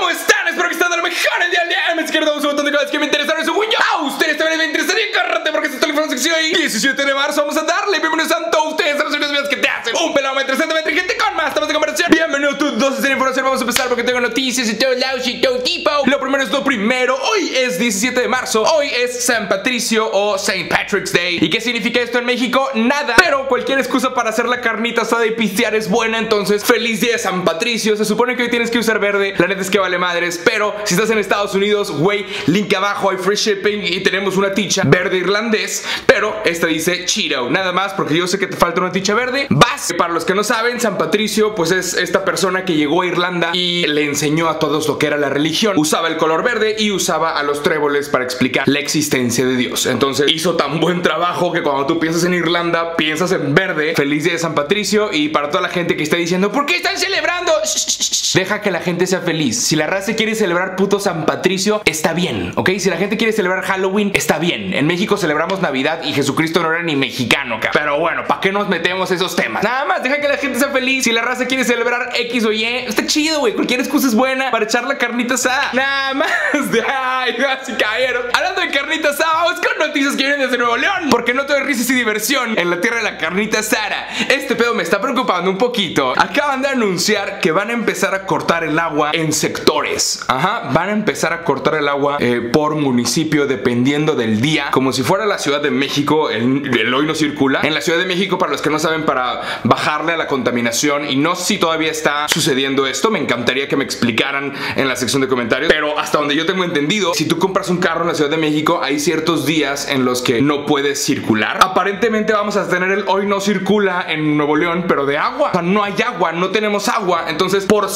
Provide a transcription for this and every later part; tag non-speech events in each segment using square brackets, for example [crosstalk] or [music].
¿Cómo están? Espero que estén de lo mejor el día de hoy Me izquierdo un montón de cosas que me interesaron Según yo. A ustedes también les interesaría Cárrate porque esta es la sección y 17 de marzo vamos a darle. Bienvenidos a todos ustedes a los videos que te hacen Un pelado más interesante, más inteligente con más temas de conversación. Bienvenidos a tus dos de información. Vamos a empezar porque tengo noticias y todo lados y todo tipo Primero es lo primero. Hoy es 17 de marzo. Hoy es San Patricio o St. Patrick's Day. ¿Y qué significa esto en México? Nada. Pero cualquier excusa para hacer la carnita asada y pistear es buena Entonces, feliz día San Patricio. Se supone que hoy tienes que usar verde. La neta es que vale madres. Pero si estás en Estados Unidos, güey, link abajo hay free shipping Y tenemos una ticha verde irlandés. Pero esta dice Cheeto. Nada más porque yo sé que te falta una ticha verde. Vas. Para los que no saben, San Patricio pues es esta persona que llegó a Irlanda Y le enseñó a todos lo que era la religión. Usaba el color verde y usaba a los tréboles para explicar la existencia de Dios. Entonces hizo tan buen trabajo que cuando tú piensas en Irlanda Piensas en verde. Feliz día de San Patricio Y para toda la gente que está diciendo ¿Por qué están celebrando? Deja que la gente sea feliz. Si la raza quiere celebrar puto San Patricio Está bien, ¿ok? Si la gente quiere celebrar Halloween Está bien. En México celebramos Navidad Y Jesucristo no era ni mexicano, cara. Pero bueno, ¿para qué nos metemos esos temas? Nada más, deja que la gente sea feliz. Si la raza quiere celebrar X o Y Está chido, güey. Cualquier excusa es buena Para echar la carnita asada. Nada más [laughs] Ay, así cayeron. Hablando de carnita asada Vamos con noticias que vienen desde Nuevo León. Porque no todo risas y diversión En la tierra de la carnita asada. Este pedo me está preocupando un poquito. Acaban de anunciar que van a empezar a cortar el agua en sectores. Ajá, van a empezar a cortar el agua eh, por municipio dependiendo del día. Como si fuera la Ciudad de México, el, el hoy no circula. En la Ciudad de México, para los que no saben, para bajarle a la contaminación Y no sé si todavía está sucediendo esto Me encantaría que me explicaran en la sección de comentarios Pero hasta donde yo tengo entendido Si tú compras un carro en la Ciudad de México Hay ciertos días en los que no puedes circular. Aparentemente vamos a tener el hoy no circula en Nuevo León Pero de agua, o sea, no hay agua, no tenemos agua. Entonces por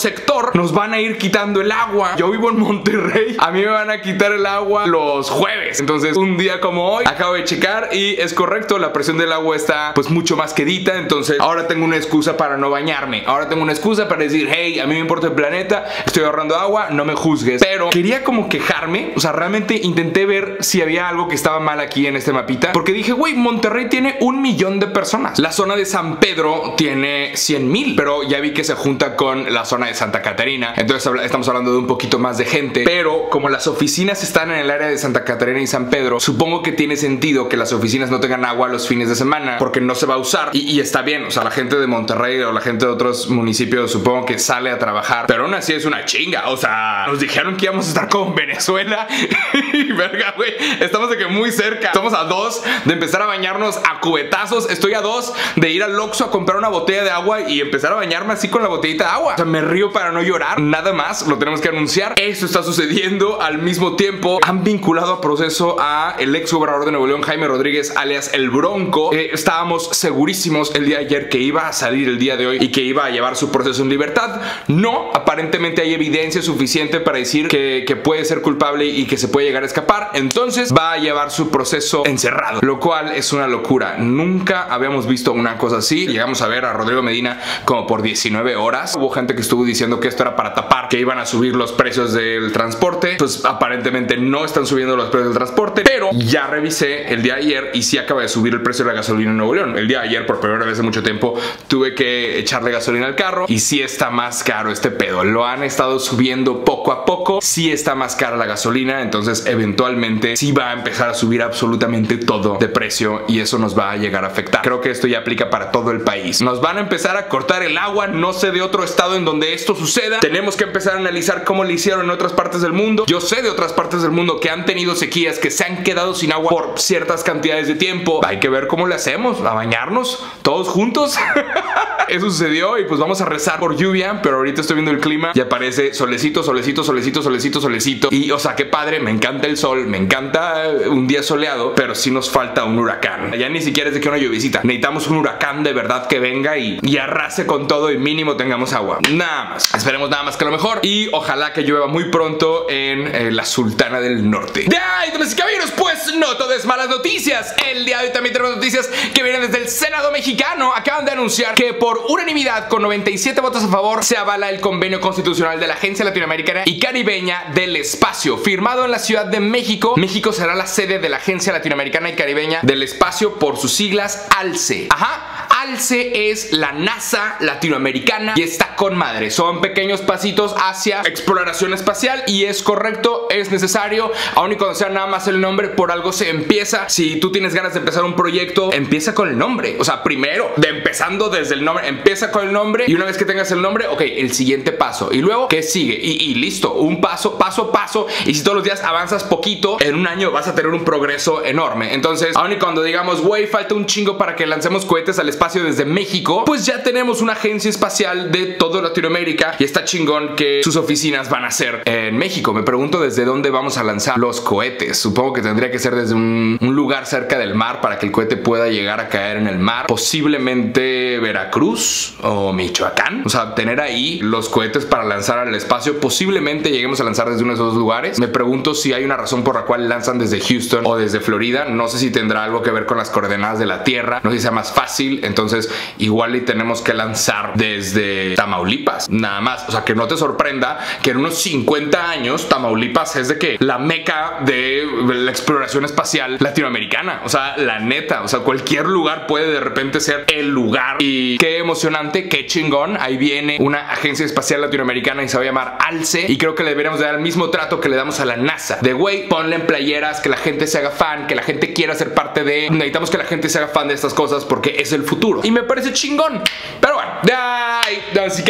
nos van a ir quitando el agua. Yo vivo en Monterrey A mí me van a quitar el agua los jueves. Entonces un día como hoy acabo de checar Y es correcto, la presión del agua está pues mucho más quedita. Entonces ahora tengo una excusa para no bañarme. Ahora tengo una excusa para decir Hey, a mí me importa el planeta Estoy ahorrando agua, no me juzgues Pero quería como quejarme O sea, realmente intenté ver si había algo que estaba mal aquí en este mapita Porque dije, güey, Monterrey tiene un millón de personas. La zona de San Pedro tiene 100 mil Pero ya vi que se junta con la zona de Santa Catarina. Entonces estamos hablando de un poquito más de gente Pero como las oficinas están en el área de Santa Catarina y San Pedro Supongo que tiene sentido que las oficinas no tengan agua los fines de semana Porque no se va a usar y, está bien, o sea, la gente de Monterrey o la gente de otros municipios supongo que sale a trabajar Pero aún así es una chinga, o sea, nos dijeron que íbamos a estar con Venezuela [laughs] [laughs] verga, güey, estamos de que muy cerca. Estamos a dos de empezar a bañarnos a cubetazos. Estoy a dos de ir al Oxxo a comprar una botella de agua y empezar a bañarme así con la botellita de agua. O sea, me río para no llorar, nada más, lo tenemos que anunciar. Eso está sucediendo al mismo tiempo. Han vinculado a proceso a el ex gobernador de Nuevo León, Jaime Rodríguez, alias El Bronco. Eh, Estábamos segurísimos el día de ayer que iba a salir el día de hoy y que iba a llevar su proceso en libertad. No, aparentemente hay evidencia suficiente para decir que, que puede ser culpable y que se puede llegar escapar Entonces va a llevar su proceso encerrado Lo cual es una locura. Nunca habíamos visto una cosa así. Llegamos a ver a Rodrigo Medina como por 19 horas. Hubo gente que estuvo diciendo que esto era para tapar Que iban a subir los precios del transporte. Pues aparentemente no están subiendo los precios del transporte Pero ya revisé el día de ayer Y sí acaba de subir el precio de la gasolina en Nuevo León. El día de ayer por primera vez en mucho tiempo Tuve que echarle gasolina al carro Y sí está más caro este pedo. Lo han estado subiendo poco a poco. Sí está más cara la gasolina Entonces eventualmente sí va a empezar a subir absolutamente todo de precio Y eso nos va a llegar a afectar. Creo que esto ya aplica para todo el país. Nos van a empezar a cortar el agua No sé de otro estado en donde esto suceda. Tenemos que empezar a analizar cómo lo hicieron en otras partes del mundo. Yo sé de otras partes del mundo que han tenido sequías Que se han quedado sin agua por ciertas cantidades de tiempo. Hay que ver cómo le hacemos A bañarnos todos juntos [laughs] Eso sucedió y pues vamos a rezar por lluvia Pero ahorita estoy viendo el clima y aparece solecito, solecito, solecito, solecito, solecito. Y o sea, qué padre, me encanta el sol Me encanta un día soleado Pero sí nos falta un huracán. Ya ni siquiera es de que una lluvisita Necesitamos un huracán de verdad que venga y, y arrase con todo Y mínimo tengamos agua. Nada más, esperemos nada más que lo mejor Y ojalá que llueva muy pronto en eh, la Sultana del Norte. ¡Ay, damas y caballeros! Pues no todo malas noticias. El día de hoy también tenemos noticias que vienen desde el Senado mexicano. Acaban de anunciar que por unanimidad con 97 votos a favor Se avala el convenio constitucional de la Agencia Latinoamericana y Caribeña del Espacio Firmado en la Ciudad de México. México será la sede de la Agencia Latinoamericana y Caribeña del Espacio por sus siglas ALCE Ajá, ALCE es la NASA latinoamericana y está con madre. Son pequeños pasitos hacia exploración espacial y es correcto, es necesario, aun y cuando sea nada más el nombre, por algo se empieza. Si tú tienes ganas de empezar un proyecto, empieza con el nombre. O sea, primero, de empezando desde el nombre, empieza con el nombre y una vez que tengas el nombre, ok, el siguiente paso. Y luego, ¿qué sigue? Y, y listo, un paso, paso paso. Y si todos los días avanzas poquito, en un año vas a tener un progreso enorme. Entonces, aun y cuando digamos, güey, falta un chingo para que lancemos cohetes al espacio desde México, pues ya tenemos una agencia espacial de todo Latinoamérica y está chingón que sus oficinas van a ser en México. Me pregunto desde dónde vamos a lanzar los cohetes. Supongo que tendría que ser desde un, un lugar cerca del mar para que el cohete pueda llegar a caer en el mar. Posiblemente Veracruz o Michoacán. O sea, tener ahí los cohetes para lanzar al espacio. Posiblemente lleguemos a lanzar desde uno de esos lugares. Me pregunto si hay una razón por la cual lanzan desde Houston o desde Florida. No sé si tendrá algo que ver con las coordenadas de la Tierra. No sé si sea más fácil. Entonces, igual y tenemos que lanzar desde Tamaulipas. Nada más. O sea, que no te sorprenda que en unos 50 años Tamaulipas es de que la meca de la exploración espacial latinoamericana. O sea, la neta. O sea, cualquier lugar puede de repente ser el lugar. Y qué emocionante, qué chingón. Ahí viene una agencia espacial latinoamericana y se va a llamar ALCE. Y creo que le deberíamos dar el mismo trato que le damos a la NASA. De güey, ponle en playeras, que la gente se haga fan, que la gente quiera ser parte de. Necesitamos que la gente se haga fan de estas cosas porque es el futuro. Y me parece chingón. Pero bueno, ay, damas.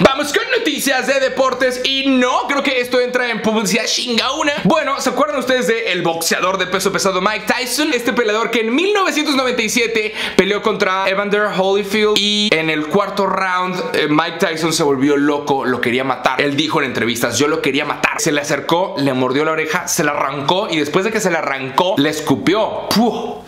Vamos con noticias de deportes. Y no, creo que esto entra en publicidad chingauna. Bueno, ¿se acuerdan ustedes del el boxeador de peso pesado Mike Tyson? Este peleador que en 1997 peleó contra Evander Holyfield. Y en el cuarto round, eh, Mike Tyson se volvió loco, lo quería matar. Él dijo en entrevistas: Yo lo quería matar. Se le acercó, le mordió la oreja, se la arrancó. Y después de que se la arrancó, le escupió. ¡Puh!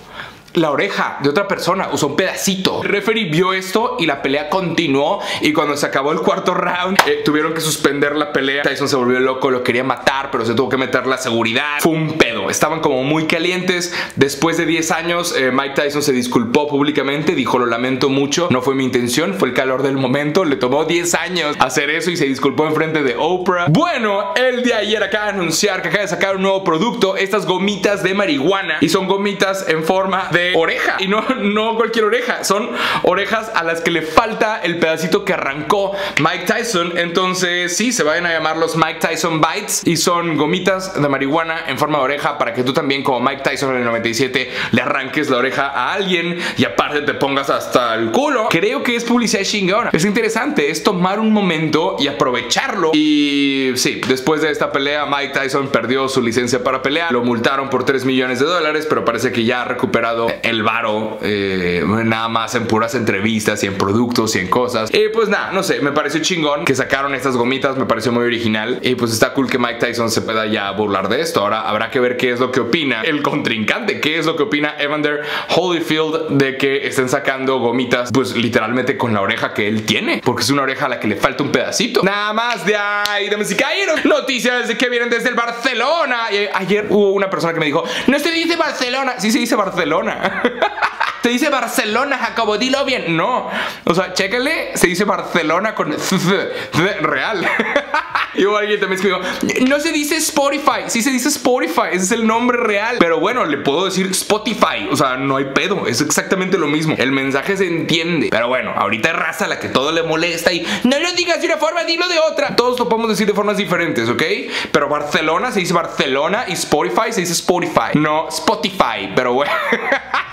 La oreja de otra persona, usó un pedacito. El vio esto y la pelea continuó y cuando se acabó el cuarto round eh, tuvieron que suspender la pelea. Tyson se volvió loco, lo quería matar, pero se tuvo que meter la seguridad. Fue un pedo, estaban como muy calientes. Después de 10 años, eh, Mike Tyson se disculpó públicamente, dijo lo lamento mucho, no fue mi intención, fue el calor del momento. Le tomó 10 años hacer eso y se disculpó en frente de Oprah. Bueno, el de ayer acaba de anunciar que acaba de sacar un nuevo producto, estas gomitas de marihuana y son gomitas en forma de oreja. Y no, no cualquier oreja, son orejas a las que le falta el pedacito que arrancó Mike Tyson. Entonces, sí, se vayan a llamar los Mike Tyson Bites y son gomitas de marihuana en forma de oreja para que tú también, como Mike Tyson en el 97, le arranques la oreja a alguien y aparte te pongas hasta el culo. Creo que es publicidad chingona. Es interesante, es tomar un momento y aprovecharlo. Y sí, después de esta pelea, Mike Tyson perdió su licencia para pelear. Lo multaron por 3 millones de dólares, pero parece que ya ha recuperado el varo eh, nada más en puras entrevistas y en productos y en cosas. Y pues nada, no sé, me pareció chingón que sacaron estas gomitas, me pareció muy original. Y pues está cool que Mike Tyson se pueda ya burlar de esto. Ahora habrá que ver qué es lo que opina el contrincante, qué es lo que opina Evander Holyfield de que estén sacando gomitas, pues literalmente con la oreja que él tiene, porque es una oreja a la que le falta un pedacito. Nada más de ahí, de música. Noticias que vienen desde el Barcelona. Y ayer hubo una persona que me dijo, no se dice Barcelona, sí se dice Barcelona. [laughs] Se dice Barcelona, Jacobo, dilo bien. No. O sea, chécale, se dice Barcelona con [laughs] real. [laughs] y hubo alguien también escribió, no se dice Spotify, sí se dice Spotify, ese es el nombre real. Pero bueno, le puedo decir Spotify. O sea, no hay pedo, es exactamente lo mismo. El mensaje se entiende. Pero bueno, ahorita es raza la que todo le molesta y no lo digas de una forma, dilo de otra. Todos lo podemos decir de formas diferentes, ¿ok? Pero Barcelona se dice Barcelona y Spotify se dice Spotify, no Spotify. Pero bueno. [laughs]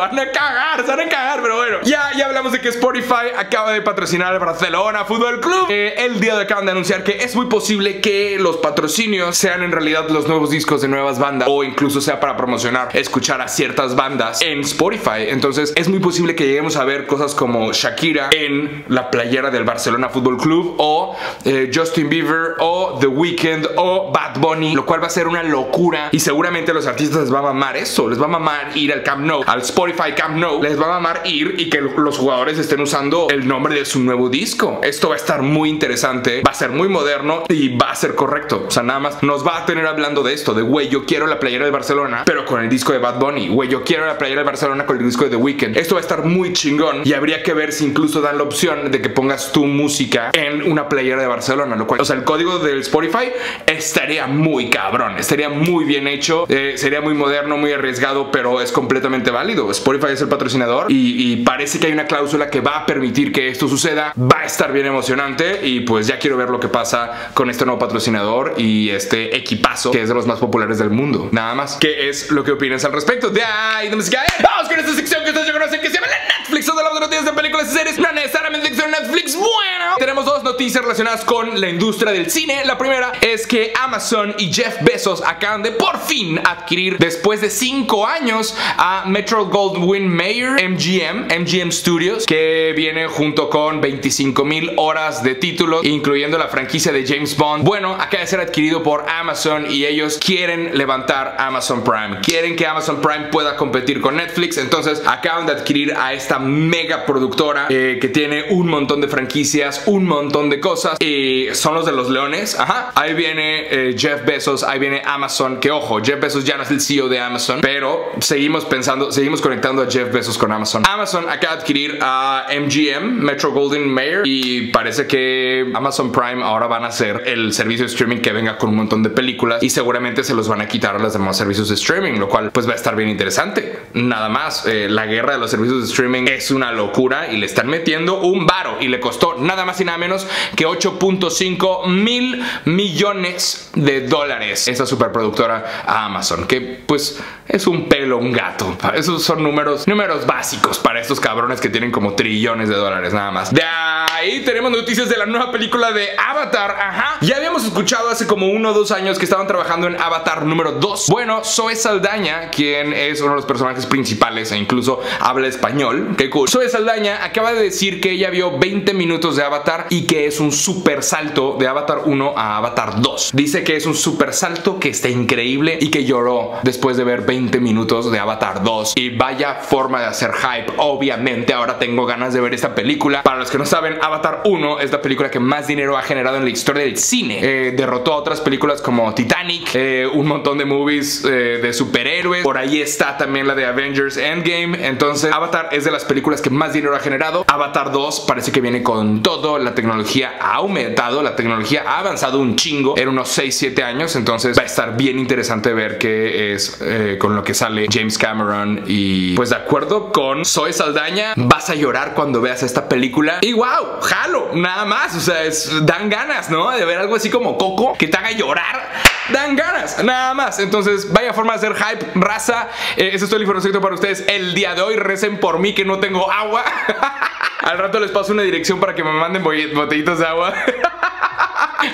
van a cagar, se van a cagar, pero bueno. Ya, ya hablamos de que Spotify acaba de patrocinar al Barcelona Fútbol Club. Eh, el día de acaban de anunciar que es muy posible que los patrocinios sean en realidad los nuevos discos de nuevas bandas o incluso sea para promocionar, escuchar a ciertas bandas en Spotify. Entonces es muy posible que lleguemos a ver cosas como Shakira en la playera del Barcelona Fútbol Club o eh, Justin Bieber o The Weeknd o Bad Bunny, lo cual va a ser una locura y seguramente los artistas les va a mamar eso, les va a mamar ir al Camp Nou, al Spotify Spotify Camp Nou les va a mamar ir y que los jugadores estén usando el nombre de su nuevo disco. Esto va a estar muy interesante, va a ser muy moderno y va a ser correcto. O sea, nada más nos va a tener hablando de esto, de güey, yo quiero la playera de Barcelona, pero con el disco de Bad Bunny. Güey, yo quiero la playera de Barcelona con el disco de The Weeknd. Esto va a estar muy chingón y habría que ver si incluso dan la opción de que pongas tu música en una playera de Barcelona, lo cual, o sea, el código del Spotify estaría muy cabrón, estaría muy bien hecho, eh, sería muy moderno, muy arriesgado, pero es completamente válido. Spotify es el patrocinador y, parece que hay una cláusula que va a permitir que esto suceda. Va a estar bien emocionante y pues ya quiero ver lo que pasa con este nuevo patrocinador y este equipazo que es de los más populares del mundo. Nada más. ¿Qué es lo que opinas al respecto? De ahí, no me Vamos con esta sección que ustedes ya conocen que se llama la Netflix o de las noticias de películas y series. No necesariamente sea Netflix. Bueno, tenemos dos noticias relacionadas con la industria del cine. La primera es que Amazon y Jeff Bezos acaban de por fin adquirir después de 5 años a Metro Goldwyn Mayer MGM, MGM Studios, que viene junto con 25 mil horas de títulos, incluyendo la franquicia de James Bond. Bueno, acaba de ser adquirido por Amazon y ellos quieren levantar Amazon Prime. Quieren que Amazon Prime pueda competir con Netflix. Entonces acaban de adquirir a esta mega productora eh, que tiene un montón de franquicias, un montón de cosas. Y son los de los leones. Ajá. Ahí viene eh, Jeff Bezos, ahí viene Amazon. Que ojo, Jeff Bezos ya no es el CEO de Amazon, pero seguimos pensando, seguimos conectando a Jeff Bezos con Amazon. Amazon acaba de adquirir a MGM, Metro Golden Mayer, y parece que Amazon Prime ahora van a ser el servicio de streaming que venga con un montón de películas y seguramente se los van a quitar a los demás servicios de streaming, lo cual pues va a estar bien interesante. Nada más, eh, la guerra de los servicios de streaming es una locura y le están metiendo un varo y le costó nada más y nada menos que 8.5 mil millones de dólares esa superproductora a Amazon, que pues es un pelo, un gato. Esos son números, números básicos para estos cabrones que tienen como trillones de dólares nada más. De ahí tenemos noticias de la nueva película de Avatar. Ajá. Ya habíamos escuchado hace como uno o dos años que estaban trabajando en Avatar número 2. Bueno, Zoe Saldaña, quien es uno de los personajes principales e incluso habla español. Qué cool. Zoe Saldaña acaba de decir que ella vio 20 minutos de Avatar y que es un super salto de Avatar 1 a Avatar 2. Dice que es un super salto que está increíble y que lloró después de ver 20 minutos de Avatar 2 y vaya forma de hacer hype. Obviamente ahora tengo ganas de ver esta película. Para los que no saben, Avatar 1 es la película que más dinero ha generado en la historia del cine. Eh, derrotó a otras películas como Titanic, eh, un montón de movies eh, de superhéroes. Por ahí está también la de Avengers Endgame. Entonces Avatar es de las películas que más dinero ha generado. Avatar 2 parece que viene con todo. La tecnología ha aumentado, la tecnología ha avanzado un chingo en unos 6-7 años. Entonces va a estar bien interesante ver qué es con lo que sale James Cameron y pues de acuerdo con Zoe Saldaña vas a llorar cuando veas esta película y wow, jalo, nada más, o sea, es, dan ganas, ¿no? De ver algo así como Coco que te haga llorar dan ganas, nada más. Entonces, vaya forma de hacer hype, raza. Eh, eso es todo el información para ustedes el día de hoy. Recen por mí que no tengo agua. [laughs] Al rato les paso una dirección para que me manden botellitos de agua. [laughs]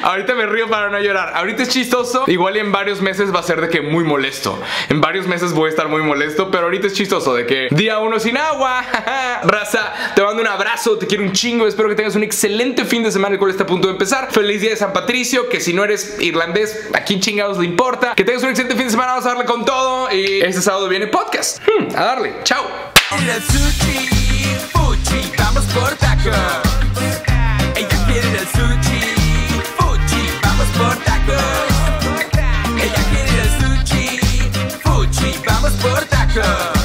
Ahorita me río para no llorar. Ahorita es chistoso. Igual en varios meses va a ser de que muy molesto. En varios meses voy a estar muy molesto, pero ahorita es chistoso de que día uno sin agua. [laughs] Raza, te mando un abrazo, te quiero un chingo. Espero que tengas un excelente fin de semana, el cual está a punto de empezar. Feliz día de San Patricio. Que si no eres irlandés, ¿a quién chingados le importa? Que tengas un excelente fin de semana. Vamos a darle con todo. Y este sábado viene podcast. Hmm, a darle. Chao. vamos por taco. por tacos. Ella quiere el sushi, fuchi, vamos por tacos.